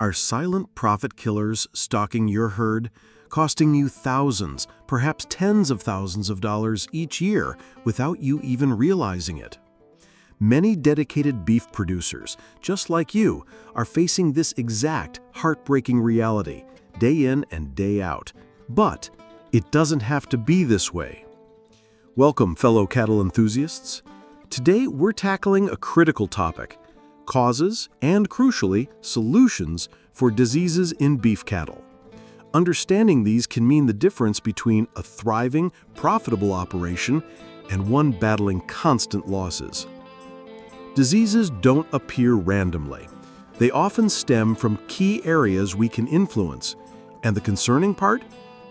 Are silent profit killers stalking your herd, costing you thousands, perhaps tens of thousands of dollars each year without you even realizing it? Many dedicated beef producers, just like you, are facing this exact heartbreaking reality, day in and day out. But it doesn't have to be this way. Welcome, fellow cattle enthusiasts. Today, we're tackling a critical topic, causes and, crucially, solutions for diseases in beef cattle. Understanding these can mean the difference between a thriving, profitable operation and one battling constant losses. Diseases don't appear randomly. They often stem from key areas we can influence. And the concerning part?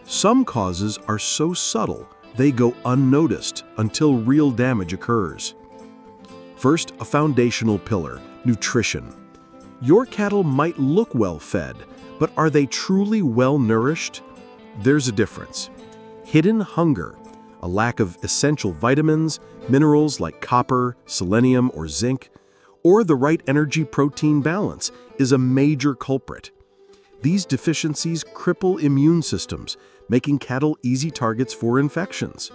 Some causes are so subtle, they go unnoticed until real damage occurs. First, a foundational pillar, nutrition. Your cattle might look well fed, but are they truly well nourished? There's a difference. Hidden hunger, a lack of essential vitamins, minerals like copper, selenium, or zinc, or the right energy-protein balance is a major culprit. These deficiencies cripple immune systems, making cattle easy targets for infections.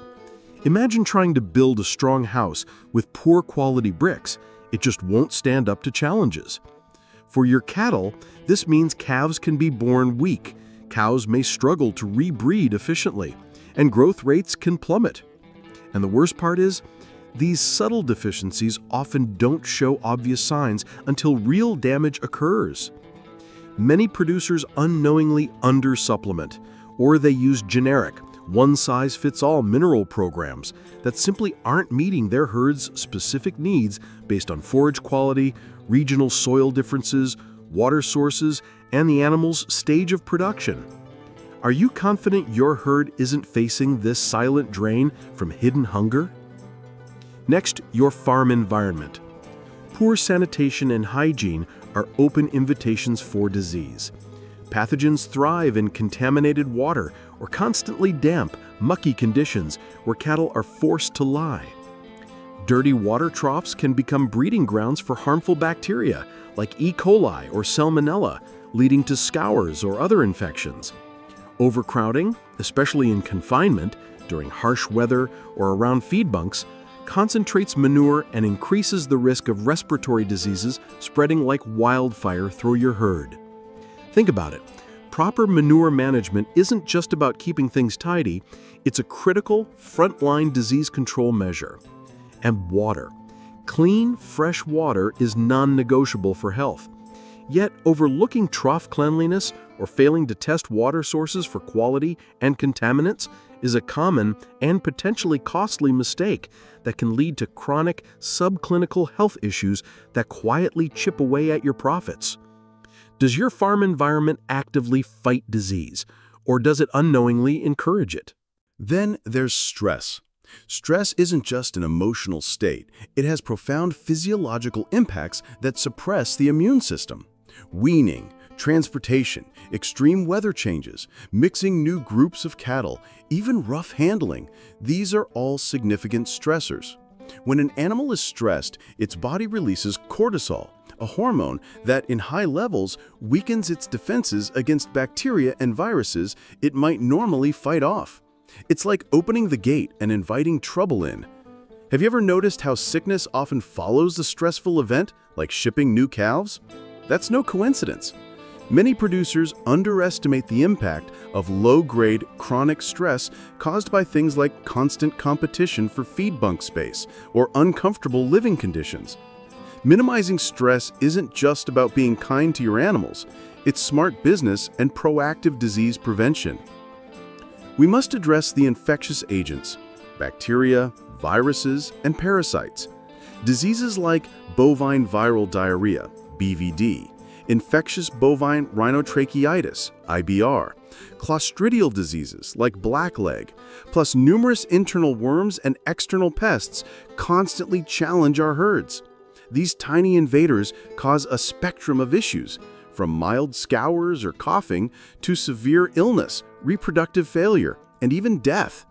Imagine trying to build a strong house with poor quality bricks. It just won't stand up to challenges. For your cattle, this means calves can be born weak, cows may struggle to rebreed efficiently, and growth rates can plummet. And the worst part is, these subtle deficiencies often don't show obvious signs until real damage occurs. Many producers unknowingly undersupplement, or they use generic, one-size-fits-all mineral programs that simply aren't meeting their herd's specific needs based on forage quality, regional soil differences, water sources, and the animal's stage of production. Are you confident your herd isn't facing this silent drain from hidden hunger? Next, your farm environment. Poor sanitation and hygiene are open invitations for disease. Pathogens thrive in contaminated water or constantly damp, mucky conditions where cattle are forced to lie. Dirty water troughs can become breeding grounds for harmful bacteria like E. coli or Salmonella, leading to scours or other infections. Overcrowding, especially in confinement, during harsh weather or around feed bunks, concentrates manure and increases the risk of respiratory diseases spreading like wildfire through your herd. Think about it. Proper manure management isn't just about keeping things tidy, it's a critical frontline disease control measure. And water. Clean, fresh water is non-negotiable for health. Yet, overlooking trough cleanliness or failing to test water sources for quality and contaminants is a common and potentially costly mistake that can lead to chronic subclinical health issues that quietly chip away at your profits. Does your farm environment actively fight disease, or does it unknowingly encourage it? Then there's stress. Stress isn't just an emotional state, it has profound physiological impacts that suppress the immune system. Weaning, transportation, extreme weather changes, mixing new groups of cattle, even rough handling, these are all significant stressors. When an animal is stressed, its body releases cortisol, a hormone that in high levels weakens its defenses against bacteria and viruses it might normally fight off. It's like opening the gate and inviting trouble in. Have you ever noticed how sickness often follows a stressful event, like shipping new calves? That's no coincidence. Many producers underestimate the impact of low-grade chronic stress caused by things like constant competition for feed bunk space or uncomfortable living conditions. Minimizing stress isn't just about being kind to your animals, it's smart business and proactive disease prevention. We must address the infectious agents, bacteria, viruses, and parasites. Diseases like bovine viral diarrhea, BVD, infectious bovine rhinotracheitis, IBR, clostridial diseases like blackleg, plus numerous internal worms and external pests constantly challenge our herds. These tiny invaders cause a spectrum of issues, from mild scours or coughing to severe illness, reproductive failure, and even death.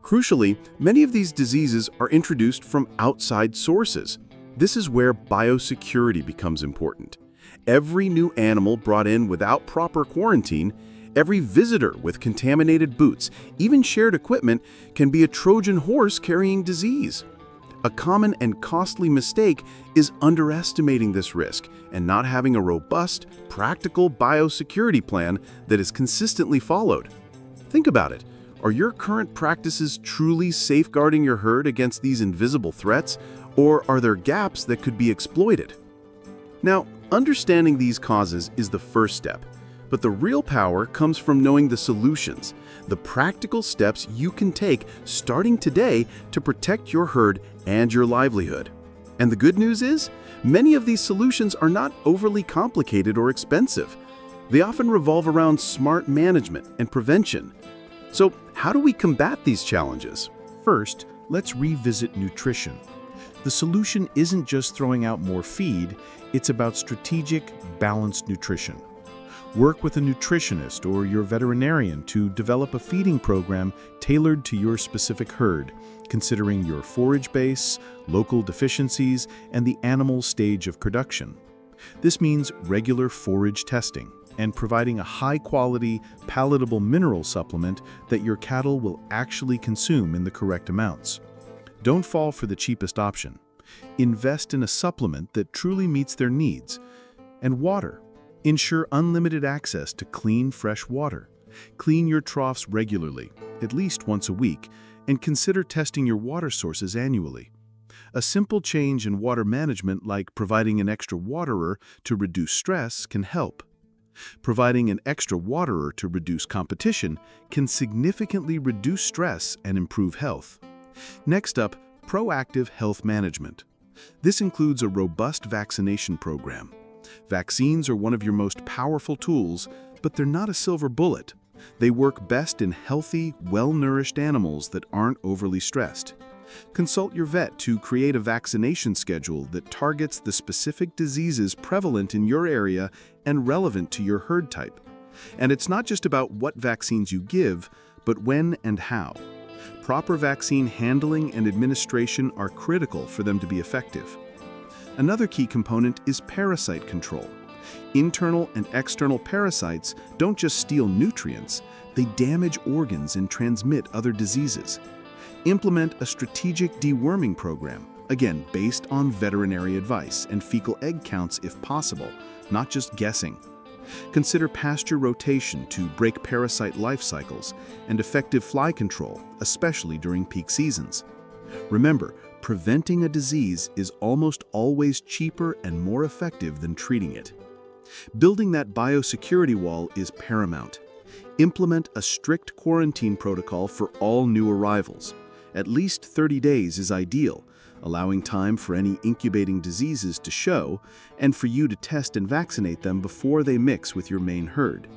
Crucially, many of these diseases are introduced from outside sources. This is where biosecurity becomes important. Every new animal brought in without proper quarantine, every visitor with contaminated boots, even shared equipment, can be a Trojan horse carrying disease. A common and costly mistake is underestimating this risk and not having a robust, practical biosecurity plan that is consistently followed. Think about it. Are your current practices truly safeguarding your herd against these invisible threats, or are there gaps that could be exploited? Now, understanding these causes is the first step, but the real power comes from knowing the solutions, the practical steps you can take starting today to protect your herd and your livelihood. And the good news is, many of these solutions are not overly complicated or expensive. They often revolve around smart management and prevention. So how do we combat these challenges? First, let's revisit nutrition. The solution isn't just throwing out more feed, it's about strategic, balanced nutrition. Work with a nutritionist or your veterinarian to develop a feeding program tailored to your specific herd, considering your forage base, local deficiencies, and the animal's stage of production. This means regular forage testing, and providing a high-quality, palatable mineral supplement that your cattle will actually consume in the correct amounts. Don't fall for the cheapest option. Invest in a supplement that truly meets their needs. And water. Ensure unlimited access to clean, fresh water. Clean your troughs regularly, at least once a week, and consider testing your water sources annually. A simple change in water management like providing an extra waterer to reduce stress can help. Providing an extra waterer to reduce competition can significantly reduce stress and improve health. Next up, proactive health management. This includes a robust vaccination program. Vaccines are one of your most powerful tools, but they're not a silver bullet. They work best in healthy, well-nourished animals that aren't overly stressed. Consult your vet to create a vaccination schedule that targets the specific diseases prevalent in your area and relevant to your herd type. And it's not just about what vaccines you give, but when and how. Proper vaccine handling and administration are critical for them to be effective. Another key component is parasite control. Internal and external parasites don't just steal nutrients, they damage organs and transmit other diseases. Implement a strategic deworming program, again based on veterinary advice and fecal egg counts if possible, not just guessing. Consider pasture rotation to break parasite life cycles and effective fly control, especially during peak seasons. Remember, preventing a disease is almost always cheaper and more effective than treating it. Building that biosecurity wall is paramount. Implement a strict quarantine protocol for all new arrivals. At least 30 days is ideal, allowing time for any incubating diseases to show and for you to test and vaccinate them before they mix with your main herd.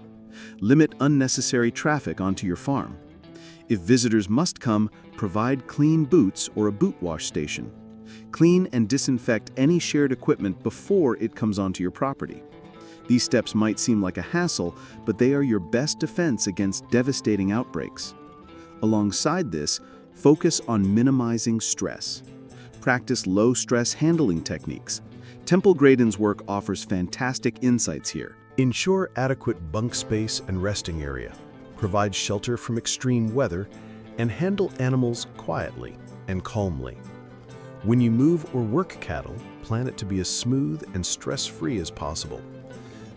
Limit unnecessary traffic onto your farm. If visitors must come, provide clean boots or a boot wash station. Clean and disinfect any shared equipment before it comes onto your property. These steps might seem like a hassle, but they are your best defense against devastating outbreaks. Alongside this, Focus on minimizing stress. Practice low-stress handling techniques. Temple Grandin's work offers fantastic insights here. Ensure adequate bunk space and resting area. Provide shelter from extreme weather and handle animals quietly and calmly. When you move or work cattle, plan it to be as smooth and stress-free as possible.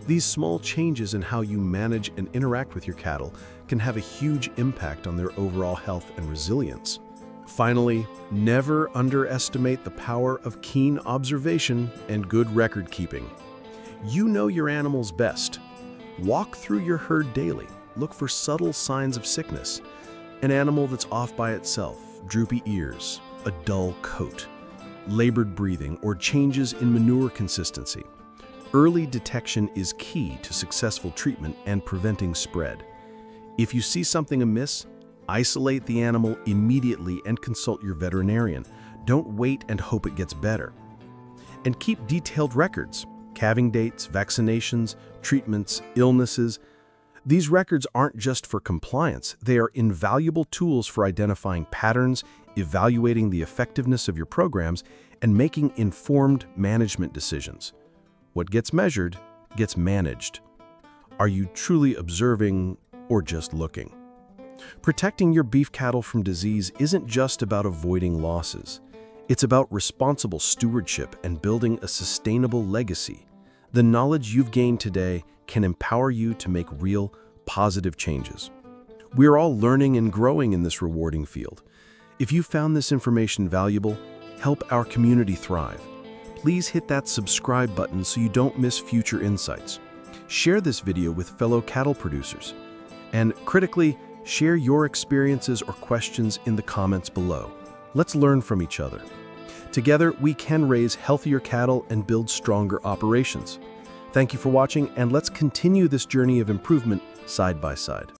These small changes in how you manage and interact with your cattle can have a huge impact on their overall health and resilience. Finally, never underestimate the power of keen observation and good record keeping. You know your animals best. Walk through your herd daily. Look for subtle signs of sickness. An animal that's off by itself, droopy ears, a dull coat, labored breathing, or changes in manure consistency. Early detection is key to successful treatment and preventing spread. If you see something amiss, isolate the animal immediately and consult your veterinarian. Don't wait and hope it gets better. And keep detailed records, calving dates, vaccinations, treatments, illnesses. These records aren't just for compliance, they are invaluable tools for identifying patterns, evaluating the effectiveness of your programs, and making informed management decisions. What gets measured gets managed? Are you truly observing or just looking? Protecting your beef cattle from disease isn't just about avoiding losses. It's about responsible stewardship and building a sustainable legacy. The knowledge you've gained today can empower you to make real, positive changes. We're all learning and growing in this rewarding field. If you found this information valuable, help our community thrive. Please hit that subscribe button so you don't miss future insights. Share this video with fellow cattle producers. And critically, share your experiences or questions in the comments below. Let's learn from each other. Together, we can raise healthier cattle and build stronger operations. Thank you for watching, and let's continue this journey of improvement side by side.